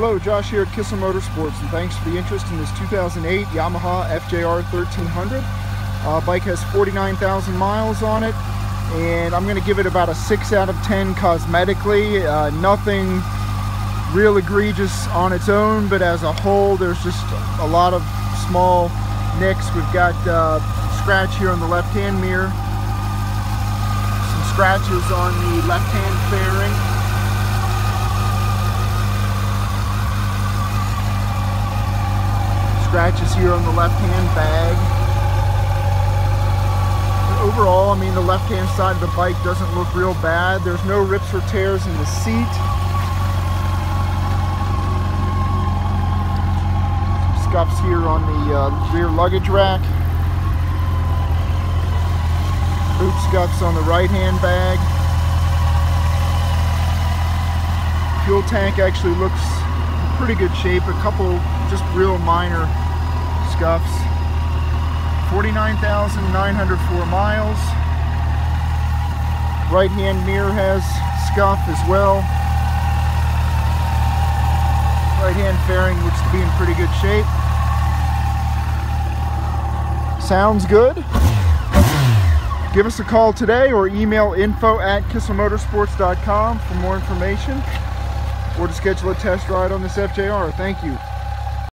Hello, Josh here at Kissell Motorsports, and thanks for the interest in this 2008 Yamaha FJR 1300. Uh, bike has 49,000 miles on it, and I'm going to give it about a 6 out of 10 cosmetically. Uh, nothing real egregious on its own, but as a whole, there's just a lot of small nicks. We've got uh, scratch here on the left-hand mirror, some scratches on the left-hand fairing. Scratches here on the left-hand bag. But overall, I mean, the left-hand side of the bike doesn't look real bad. There's no rips or tears in the seat. Scuffs here on the uh, rear luggage rack. boot scuffs on the right hand bag. Fuel tank actually looks pretty good shape. A couple just real minor scuffs. 49,904 miles. Right hand mirror has scuff as well. Right hand fairing looks to be in pretty good shape. Sounds good give us a call today or email info at kissellmotorsports.com for more information or to schedule a test ride on this FJR. Thank you.